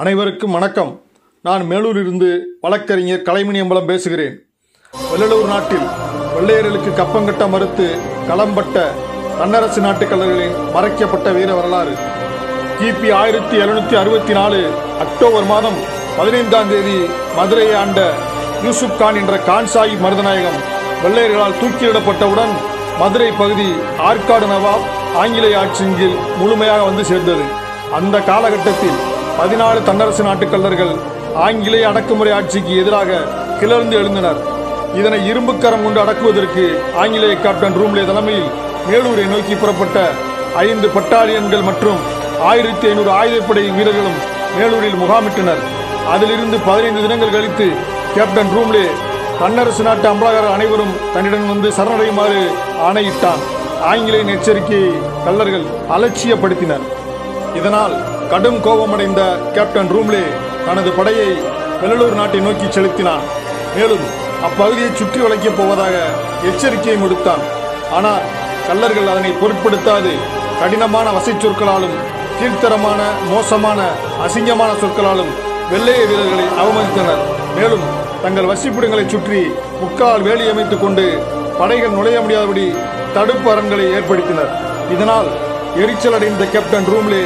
அனைவருக்கும் வணக்கம். நான் மேலூரிலிருந்து வழக்கறிஞர் கலைமணியம்பலம் பேசுகிறேன். வெள்ளலூர் நாட்டில் வெள்ளையர்களுக்கு கப்பங்கட்ட மறுத்து களம்பட்ட தன்னரசு நாட்டுக்கல்லர்களின் மறைக்கப்பட்ட வீர வரலாறு. கிபி ஆயிரத்தி எழுநூத்தி அறுபத்தி நாலு அக்டோபர் மாதம் பதினைந்தாம் தேதி மதுரையை ஆண்ட யூசுப் கான் என்ற கான் சாஹிப் மருதநாயகம் வெள்ளையர்களால் தூக்கிலிடப்பட்டவுடன் மதுரை பகுதி ஆற்காடு நவாப் ஆங்கிலேய ஆட்சியின் கீழ் முழுமையாக வந்து சேர்ந்தது. அந்த காலகட்டத்தில் பதினாலு தன்னரசு நாட்டு கல்லர்கள் ஆங்கிலேய அடக்குமுறை ஆட்சிக்கு எதிராக கிளர்ந்து எழுந்தனர். இதனை இரும்புக்கரம் கொண்டு அடக்குவதற்கு ஆங்கிலேய கேப்டன் ரூம்லே தலைமையில் மேலூரை நோக்கி புறப்பட்ட ஐந்து பட்டாலியன்கள் மற்றும் ஆயிரத்தி ஐநூறு ஆயுதப்படை வீரர்களும் மேலூரில் முகாமிட்டனர். அதிலிருந்து பதினைந்து தினங்கள் கழித்து கேப்டன் ரூம்லே தன்னரசு நாட்டு அம்பலாகர் அனைவரும் தன்னிடம் வந்து சரணடையுமாறு ஆணையிட்டான். ஆங்கிலேயன் எச்சரிக்கையை கல்லர்கள் அலட்சியப்படுத்தினர். இதனால் கடும் கோபமடைந்த கேப்டன் ரூம்லே தனது படையை வெள்ளலூர் நாட்டை நோக்கி செலுத்தினான். மேலும் அப்பகுதியை சுற்றி வளைக்கப் போவதாக எச்சரிக்கையை விடுத்தான் ஆனால் கல்லர்கள் அதனை பொருட்படுத்தாது கடினமான வசை சொற்களாலும் கீழ்த்தரமான மோசமான அசிங்கமான சொற்களாலும் வெள்ளைய வீரர்களை அவமதித்தனர். மேலும் தங்கள் வசிப்பிடங்களை சுற்றி முக்கால் வேலி அமைத்துக் கொண்டு படைகள் நுழைய முடியாதபடி தடுப்பு அரண்களை ஏற்படுத்தினர். இதனால் எரிச்சல் அடைந்த கேப்டன் ரூம்லே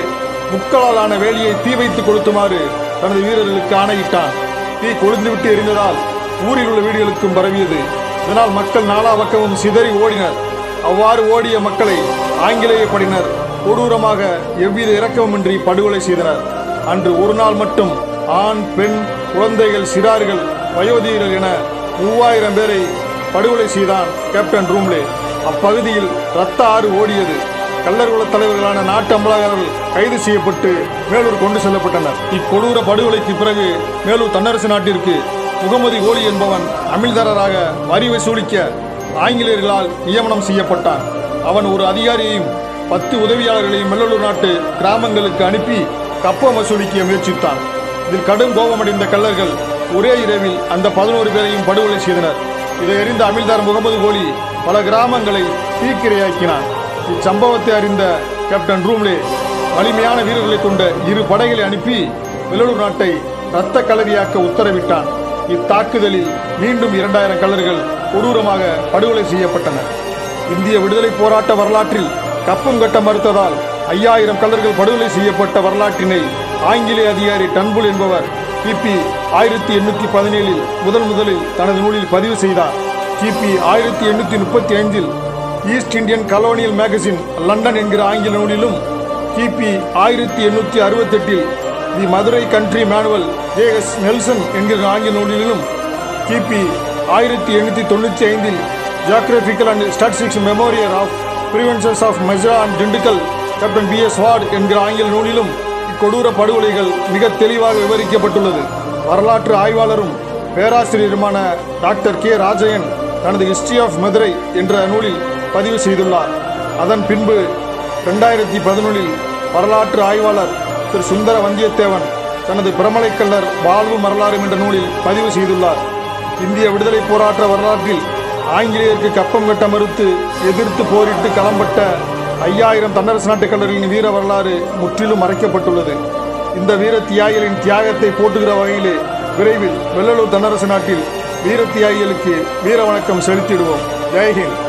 முக்களாலான வேலியை தீ வைத்து கொளுத்துமாறு தனது வீரர்களுக்கு ஆணையிட்டான். தீ கொழுந்துவிட்டு எரிந்ததால் ஊரில் உள்ள வீடுகளுக்கும் பரவியது. இதனால் மக்கள் நாலா பக்கமும் சிதறி ஓடினர். அவ்வாறு ஓடிய மக்களை ஆங்கிலேய படையினர் கொடூரமாக எவ்வித இரக்கமின்றி படுகொலை செய்தனர். அன்று ஒரு நாள் மட்டும் ஆண் பெண் குழந்தைகள் சிறார்கள் வயோதிகர்கள் என மூவாயிரம் பேரை படுகொலை செய்தான் கேப்டன் ரூம்லே. அப்பகுதியில் ரத்த ஆறு ஓடியது. கள்ளர்குல தலைவர்களான நாட்டு அமலாளர்கள் கைது செய்யப்பட்டு மேலூர் கொண்டு செல்லப்பட்டனர். இக்கொடூர படுகொலைக்கு பிறகு மேலூர் தன்னரசு நாட்டிற்கு முகமது கோலி என்பவன் அமிழ்தாரராக வரி வசூலிக்க ஆங்கிலேயர்களால் நியமனம் செய்யப்பட்டான். அவன் ஒரு அதிகாரியையும் பத்து உதவியாளர்களையும் மெல்லூர் நாட்டு கிராமங்களுக்கு அனுப்பி கப்பம் வசூலிக்க முயற்சித்தான். இதில் கடும் கோபமடைந்த கள்ளர்கள் ஒரே இரவில் அந்த பதினோரு பேரையும் படுகொலை செய்தனர். இதை அறிந்த அமிழ்தார் முகமது கோலி பல கிராமங்களை தீக்கிரையாக்கினான். இச்சம்பவத்தை அறிந்த கேப்டன் ரூம்லே வலிமையான வீரர்களை கொண்ட இரு படைகளை அனுப்பி வெள்ளூர் நாட்டை இரத்த களரியாக்க உத்தரவிட்டான். இத்தாக்குதலில் மீண்டும் இரண்டாயிரம் கலர்கள் கொடூரமாக படுகொலை செய்யப்பட்டனர் இந்திய விடுதலை போராட்ட வரலாற்றில் கப்பம் கட்ட மறுத்ததால் ஐயாயிரம் கலர்கள் படுகொலை செய்யப்பட்ட வரலாற்றினை ஆங்கிலேய அதிகாரி டன்புல் என்பவர் கிபி ஆயிரத்தி எண்ணூத்தி பதினேழில் முதல் முதலில் தனது நூலில் பதிவு செய்தார். கிபி ஆயிரத்தி எண்ணூத்தி முப்பத்தி ஐந்தில் East Indian Colonial Magazine London என்கிற ஆங்கில நூலிலும் கிபி ஆயிரத்தி எண்ணூற்றி அறுபத்தெட்டில் the Madurai country manual J S Nelson என்கிற ஆங்கில நூலிலும் கிபி ஆயிரத்தி எண்ணூற்றி தொண்ணூற்றி ஐந்தில் geographical and statistics memorial of preventions of மெஜா and Dindigul captain P S Ward என்கிற ஆங்கில நூலிலும் இக்கொடூர படுகொலைகள் மிக தெளிவாக விவரிக்கப்பட்டுள்ளது. வரலாற்று ஆய்வாளரும் பேராசிரியருமான டாக்டர் கே ராஜயன் தனது ஹிஸ்டரி ஆஃப் மதுரை என்ற நூலில் பதிவு செய்துள்ளார். அதன் பின்பு ரெண்டாயிரத்தி பதினொன்றில் வரலாற்று ஆய்வாளர் திரு சுந்தர வந்தியத்தேவன் தனது பிரமலைக்கல்லர் வாழ்வு வரலாறு என்ற நூலில் பதிவு செய்துள்ளார். இந்திய விடுதலை போராட்ட வரலாற்றில் ஆங்கிலேயருக்கு கப்பம் கட்ட மறுத்து எதிர்த்து போரிட்டு களம்பட்ட ஐயாயிரம் தன்னரசு நாட்டு கல்லர்களின் வீர வரலாறு முற்றிலும் மறைக்கப்பட்டுள்ளது. இந்த வீர தியாகிகளின் தியாகத்தை போட்டுகிற வகையிலே விரைவில் வெள்ளலூர் தன்னரசு நாட்டில் வீர தியாகிகளுக்கு வீர வணக்கம் செலுத்திடுவோம். ஜெய்ஹிந்த்.